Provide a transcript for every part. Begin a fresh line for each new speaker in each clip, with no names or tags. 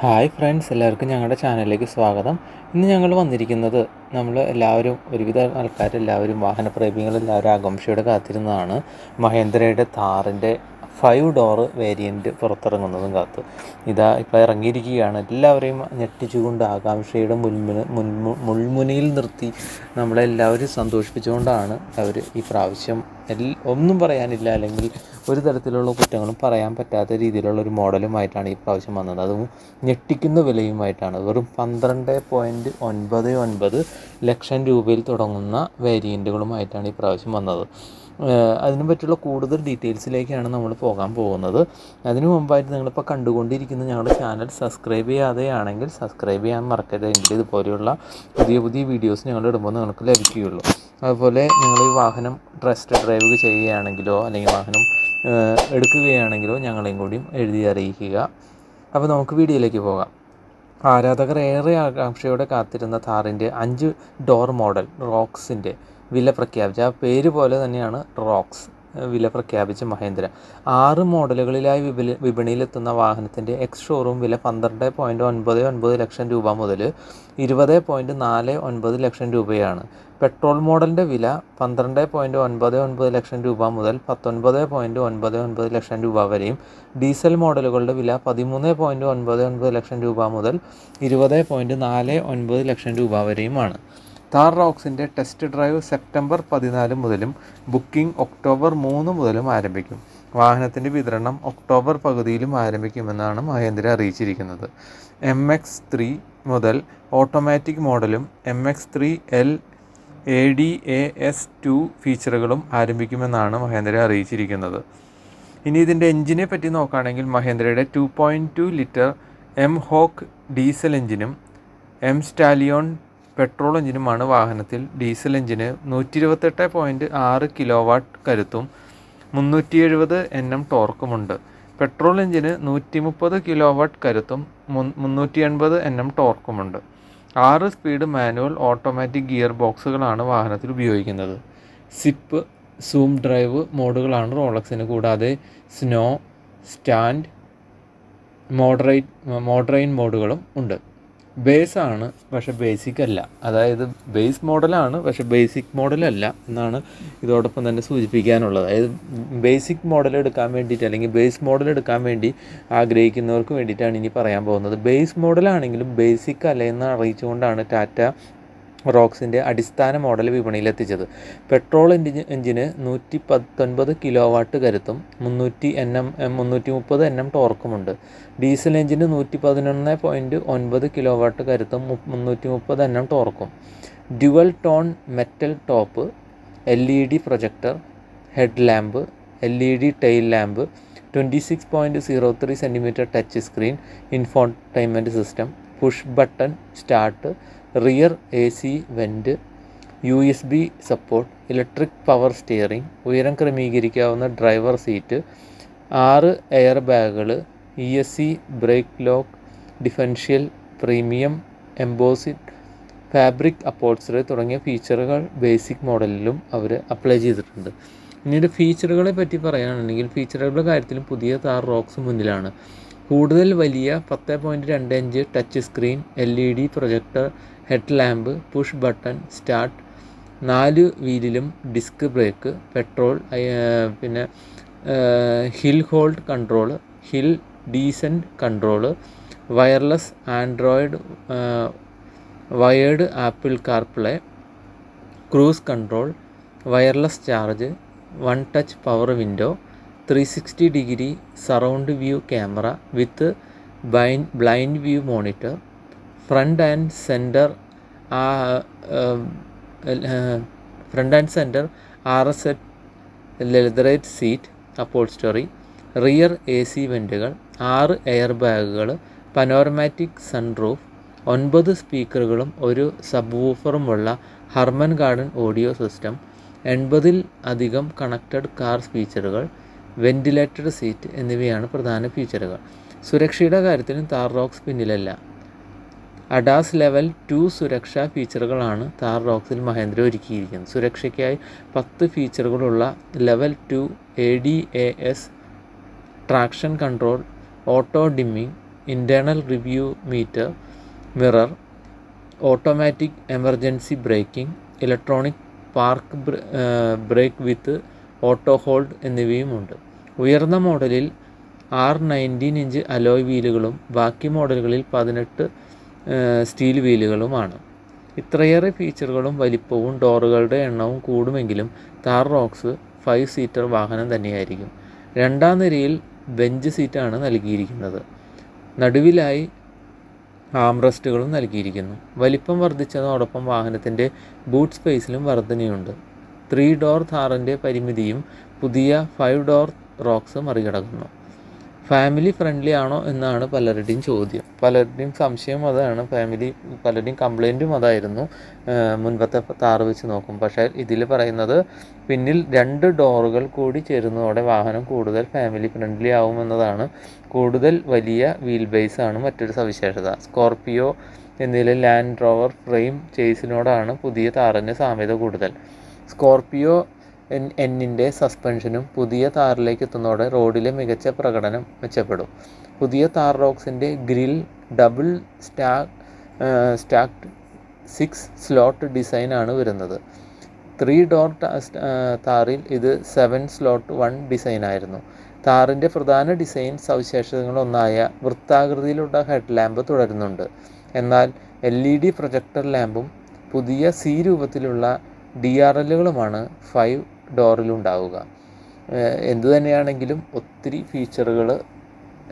Hi friends എല്ലാവർക്കും ഞങ്ങളുടെ ചാനലിലേക്ക് സ്വാഗതം. ഇന്ന് ഞങ്ങൾ വന്നിരിക്കുന്നത് നമ്മൾ എല്ലാവരും ഒരുവിധ ആൾക്കാരെല്ലാവരും വാഹനപ്രേമികളെല്ലാവരും ആകാംക്ഷയോടെ കാത്തിരുന്നതാണ്. മഹേന്ദ്രയുടെ താറിന്റെ ഫൈവ് ഡോർ വേരിയന്റ് പുറത്തിറങ്ങുന്നതും കാത്ത്. ഇതാ ഇപ്പോൾ ഇറങ്ങിയിരിക്കുകയാണ്. എല്ലാവരെയും ഞെട്ടിച്ചുകൊണ്ട് ആകാംക്ഷയുടെ മുൻമുന മുൻമു മുൾമുനയിൽ നിർത്തി നമ്മളെല്ലാവരും സന്തോഷിപ്പിച്ചുകൊണ്ടാണ് അവർ ഈ പ്രാവശ്യം ഒന്നും പറയാനില്ല അല്ലെങ്കിൽ ഒരു തരത്തിലുള്ള കുറ്റങ്ങളും പറയാൻ പറ്റാത്ത രീതിയിലുള്ള ഒരു മോഡലുമായിട്ടാണ് ഈ പ്രാവശ്യം വന്നത്. അതും ഞെട്ടിക്കുന്ന വിലയുമായിട്ടാണ്. വെറും പന്ത്രണ്ട് പോയിന്റ് ഒൻപത് ഒൻപത് ലക്ഷം രൂപയിൽ തുടങ്ങുന്ന വേരിയന്റുകളുമായിട്ടാണ് ഈ പ്രാവശ്യം വന്നത്. അതിനെ പറ്റിയുള്ള കൂടുതൽ ഡീറ്റെയിൽസിലേക്കാണ് നമ്മൾ പോകാൻ പോകുന്നത്. അതിനു മുമ്പായിട്ട് നിങ്ങളിപ്പോൾ കണ്ടുകൊണ്ടിരിക്കുന്ന ഞങ്ങളുടെ ചാനൽ സബ്സ്ക്രൈബ് ചെയ്യാതെയാണെങ്കിൽ സബ്സ്ക്രൈബ് ചെയ്യാൻ മറക്കരുതെങ്കിൽ ഇതുപോലെയുള്ള പുതിയ പുതിയ വീഡിയോസ് ഞങ്ങൾ ഇടുമ്പോൾ നിങ്ങൾക്ക് ലഭിക്കുകയുള്ളൂ. അതുപോലെ നിങ്ങൾ ഈ വാഹനം ട്രസ്റ്റ് ഡ്രൈവ് ചെയ്യുകയാണെങ്കിലോ അല്ലെങ്കിൽ വാഹനം എടുക്കുകയാണെങ്കിലോ ഞങ്ങളെയും കൂടിയും എഴുതി അറിയിക്കുക. അപ്പോൾ നമുക്ക് വീഡിയോയിലേക്ക് പോകാം. ആരാധകർ ഏറെ ആകാംക്ഷയോടെ കാത്തിരുന്ന താറിന്റെ അഞ്ച് ഡോർ മോഡൽ റോക്സിന്റെ വില പ്രഖ്യാപിച്ച. ആ പേര് പോലെ തന്നെയാണ് റോക്സ് വില പ്രഖ്യാപിച്ച മഹേന്ദ്ര. ആറ് മോഡലുകളിലായി വിപണി വിപണിയിലെത്തുന്ന വാഹനത്തിന്റെ എക്സ് ഷോറൂം വില പന്ത്രണ്ട് പോയിന്റ് ഒൻപത് ഒൻപത് ലക്ഷം രൂപ മുതൽ ഇരുപത് പോയിന്റ് നാല് ഒൻപത് ലക്ഷം രൂപയാണ്. പെട്രോൾ മോഡലിന്റെ വില പന്ത്രണ്ട് പോയിന്റ് ഒൻപത് ഒൻപത് ലക്ഷം രൂപ മുതൽ പത്തൊൻപത് പോയിന്റ് ഒൻപത് ഒൻപത് ലക്ഷം രൂപ വരെയും ഡീസൽ മോഡലുകളുടെ വില പതിമൂന്ന് പോയിന്റ് ഒൻപത് ഒൻപത് ലക്ഷം രൂപ മുതൽ ഇരുപത് പോയിന്റ് നാല് ഒൻപത് ലക്ഷം രൂപ വരെയുമാണ്. താർ റോക്സിന്റെ ടെസ്റ്റ് ഡ്രൈവ് സെപ്റ്റംബർ പതിനാല് മുതലും ബുക്കിംഗ് ഒക്ടോബർ മൂന്ന് മുതലും ആരംഭിക്കും. വാഹനത്തിന്റെ വിതരണം ഒക്ടോബർ പകുതിയിലും ആരംഭിക്കുമെന്നാണ് മഹേന്ദ്ര അറിയിച്ചിരിക്കുന്നത്. എം എക്സ് ത്രീ മുതൽ ഓട്ടോമാറ്റിക് മോഡലും M X three L A D A S two ഫീച്ചറുകളും ആരംഭിക്കുമെന്നാണ് മഹേന്ദ്ര അറിയിച്ചിരിക്കുന്നത്. ഇനി ഇതിന്റെ എഞ്ചിനെ പറ്റി നോക്കുകയാണെങ്കിൽ മഹേന്ദ്രയുടെ two point two litre M Hawk diesel എഞ്ചിനും M സ്റ്റാലിയോൺ petrol എഞ്ചിനുമാണ് വാഹനത്തിൽ ഡീസൽ എഞ്ചിന് നൂറ്റി ഇരുപത്തെട്ട് പോയിന്റ് ആറ് കിലോ വാട്ട് കരുത്തും മുന്നൂറ്റി എഴുപത് എൻ എം ടോർക്കുമുണ്ട്. പെട്രോൾ എഞ്ചിന് നൂറ്റി മുപ്പത് കിലോ വാട്ട് കരുത്തും മുന്നൂറ്റി എൺപത് എൻ എം ടോർക്കുമുണ്ട്. ആറ് സ്പീഡ് മാനുവൽ ഓട്ടോമാറ്റിക് ഗിയർ ബോക്സുകളാണ് വാഹനത്തിൽ ഉപയോഗിക്കുന്നത്. സിപ്പ് സൂം ഡ്രൈവ് മോഡുകളാണ് റോളക്സിന് കൂടാതെ സ്നോ സ്റ്റാൻഡ് മോഡറേറ്റ് മോഡറൈൻ മോഡുകളും ഉണ്ട്. ബേസ് ആണ് പക്ഷെ ബേസിക് അല്ല. അതായത് ബേസ് മോഡലാണ് പക്ഷെ ബേസിക് മോഡലല്ല എന്നാണ് ഇതോടൊപ്പം തന്നെ സൂചിപ്പിക്കാനുള്ളത്. അതായത് ബേസിക് മോഡൽ എടുക്കാൻ വേണ്ടിയിട്ട് അല്ലെങ്കിൽ ബേസ് മോഡൽ എടുക്കാൻ വേണ്ടി ആഗ്രഹിക്കുന്നവർക്ക് വേണ്ടിയിട്ടാണ് ഇനി പറയാൻ പോകുന്നത്. ബേസ് മോഡലാണെങ്കിലും ബേസിക് അല്ല എന്ന് അറിയിച്ചുകൊണ്ടാണ് ടാറ്റ റോക്സിന്റെ അടിസ്ഥാന മോഡൽ വിപണിയിലെത്തിച്ചത്. പെട്രോൾ എൻജിൻ എഞ്ചിന് നൂറ്റി പത്തൊൻപത് കിലോ വാട്ട് കരുത്തും മുന്നൂറ്റി എൻ എം മുന്നൂറ്റി മുപ്പത് എൻ എം ടോർക്കുമുണ്ട്. ഡീസൽ എഞ്ചിന് നൂറ്റി പതിനൊന്ന് പോയിന്റ് ഒൻപത് കിലോ വാട്ട് കരുത്തും മുന്നൂറ്റി മുപ്പത് N M ടോർക്കും. Dual tone metal top L E D projector head lamp L E D tail lamp twenty six point zero three centimetre touch screen infotainment system push button start rear A C vent U S B support electric power steering ഉയരം ക്രമീകരിക്കാവുന്ന driver seat ആറ് air ബാഗുകൾ E S C brake lock differential premium embossed fabric upholstery തുടങ്ങിയ ഫീച്ചറുകൾ basic മോഡലിലും അവർ apply ചെയ്തിട്ടുണ്ട്. പിന്നീട് ഫീച്ചറുകളെ പറ്റി പറയുകയാണെങ്കിൽ ഫീച്ചറുകളുടെ കാര്യത്തിലും പുതിയ താർ റോക്സ് മുന്നിലാണ്. കൂടുതൽ വലിയ പത്ത് പോയിന്റ് രണ്ട് inch touch screen L E D projector head lamp push button start നാല് വീലിലും ഡിസ്ക് ബ്രേക്ക് പെട്രോൾ പിന്നെ hill hold control hill descent control wireless Android wired Apple CarPlay cruise control wireless charge one touch power window three sixty degree surround view camera with ബൈൻ blind view monitor front and centre front and centre R S at leatherette seat upholstery rear A C വെന്റുകൾ ആറ് air ബാഗുകൾ panoramic sunroof ഒൻപത് സ്പീക്കറുകളും ഒരു sub വൂഫറുമുള്ള Harman Kardon audio system എൺപതിൽ അധികം connected car ഫീച്ചറുകൾ ventilated seat എന്നിവയാണ് പ്രധാന ഫീച്ചറുകൾ. സുരക്ഷയുടെ കാര്യത്തിലും താർ റോക്സ് പിന്നിലല്ല. അഡാസ് ലെവൽ ടു സുരക്ഷാ ഫീച്ചറുകളാണ് താർ റോക്സിൽ മഹേന്ദ്ര ഒരുക്കിയിരിക്കുന്നത്. സുരക്ഷയ്ക്കായി പത്ത് ഫീച്ചറുകളുള്ള level two A D A S traction control auto dimming internal rear view meter mirror automatic emergency braking electronic park brake with auto hold എന്നിവയുമുണ്ട്. ഉയർന്ന മോഡലിൽ ആർ നയന്റീൻ ഇഞ്ച് അലോയ് വീലുകളും ബാക്കി മോഡലുകളിൽ പതിനെട്ട് സ്റ്റീൽ വീലുകളുമാണ്. ഇത്രയേറെ ഫീച്ചറുകളും വലിപ്പവും ഡോറുകളുടെ എണ്ണവും കൂടുമെങ്കിലും താർ റോക്സ് ഫൈവ് സീറ്റർ വാഹനം തന്നെയായിരിക്കും. രണ്ടാം നിരയിൽ ബെഞ്ച് സീറ്റാണ് നൽകിയിരിക്കുന്നത്. നടുവിലായി ആംറസ്റ്റുകളും നൽകിയിരിക്കുന്നു. വലിപ്പം വർദ്ധിച്ചതോടൊപ്പം വാഹനത്തിന്റെ ബൂട്ട് സ്പേസിലും വർധനയുണ്ട്. ത്രീ ഡോർ താറിന്റെ പരിമിതിയും പുതിയ ഫൈവ് ഡോർ റോക്സ് മറികടക്കുന്നു. ഫാമിലി ഫ്രണ്ട്ലി ആണോ എന്നാണ് പലരുടെയും ചോദ്യം. പലരുടെയും സംശയം അതാണ്. ഫാമിലി പലരുടെയും കംപ്ലൈന്റും അതായിരുന്നു മുൻപത്തെ താറ് വെച്ച് നോക്കും. പക്ഷേ ഇതിൽ പറയുന്നത് പിന്നിൽ രണ്ട് ഡോറുകൾ കൂടി ചേരുന്നതോടെ വാഹനം കൂടുതൽ ഫാമിലി ഫ്രണ്ട്ലി ആവുമെന്നതാണ് കൂടുതൽ വലിയ വീൽ ബേസ് ആണ് മറ്റൊരു സവിശേഷത. സ്കോർപിയോ എന്നിലെ ലാൻഡ് റോവർ ഫ്രെയിം ചേസിനോടാണ് പുതിയ താറിന് സാമ്യത കൂടുതൽ. സ്കോർപിയോ എൻ എന്നിന്റെ സസ്പെൻഷനും പുതിയ താറിലേക്ക് എത്തുന്നതോടെ റോഡിലെ മികച്ച പ്രകടനം മെച്ചപ്പെടും. പുതിയ താർ റോക്സിന്റെ ഗ്രിൽ ഡബിൾ സ്റ്റാ സ്റ്റാക്ട് സിക്സ് സ്ലോട്ട് ഡിസൈനാണ് വരുന്നത്. ത്രീ ഡോർ താറിൽ ഇത് സെവൻ സ്ലോട്ട് വൺ ഡിസൈനായിരുന്നു. താറിന്റെ പ്രധാന ഡിസൈൻ സവിശേഷതകളൊന്നായ വൃത്താകൃതിയിലുള്ള ഹെഡ് ലാമ്പ് തുടരുന്നുണ്ട്. എന്നാൽ എൽ ഇ ഡി പ്രൊജക്ടർ ലാമ്പും പുതിയ സി രൂപത്തിലുള്ള ഡി ആർ എല്ലുകളുമാണ് ഫൈവ് ഡോറിലുണ്ടാവുക എന്തു തന്നെയാണെങ്കിലും ഒത്തിരി ഫീച്ചറുകൾ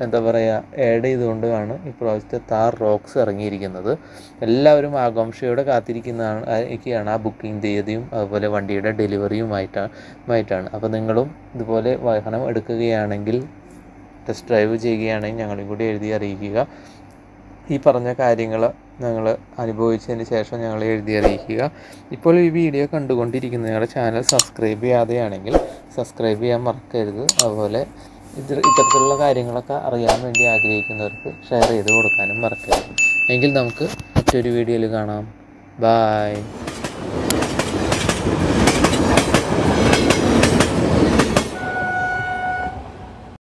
എന്താ പറയുക ആഡ് ചെയ്തുകൊണ്ടാണ് ഇപ്രാവശ്യത്തെ താർ റോക്സ് ഇറങ്ങിയിരിക്കുന്നത്. എല്ലാവരും ആകാംക്ഷയോടെ കാത്തിരിക്കുന്നതാണ് ആ ബുക്കിംഗ് തീയതിയും അതുപോലെ വണ്ടിയുടെ ഡെലിവറിയുമായിട്ടാണ് അപ്പോൾ നിങ്ങളും ഇതുപോലെ വാഹനം എടുക്കുകയാണെങ്കിൽ ടെസ്റ്റ് ഡ്രൈവ് ചെയ്യുകയാണെങ്കിൽ ഞങ്ങളും കൂടി എഴുതി അറിയിക്കുക. ഈ പറഞ്ഞ കാര്യങ്ങൾ ഞങ്ങൾ അനുഭവിച്ചതിന് ശേഷം ഞങ്ങൾ എഴുതി അറിയിക്കുക. ഇപ്പോൾ ഈ വീഡിയോ കണ്ടുകൊണ്ടിരിക്കുന്ന ഞങ്ങളുടെ ചാനൽ സബ്സ്ക്രൈബ് ചെയ്യാതെയാണെങ്കിൽ സബ്സ്ക്രൈബ് ചെയ്യാൻ മറക്കരുത്. അതുപോലെ ഇത് ഇത്തരത്തിലുള്ള കാര്യങ്ങളൊക്കെ അറിയാൻ വേണ്ടി ആഗ്രഹിക്കുന്നവർക്ക് ഷെയർ ചെയ്ത് കൊടുക്കാനും മറക്കരുത്. എങ്കിൽ നമുക്ക് മറ്റൊരു വീഡിയോയിൽ കാണാം. ബായ്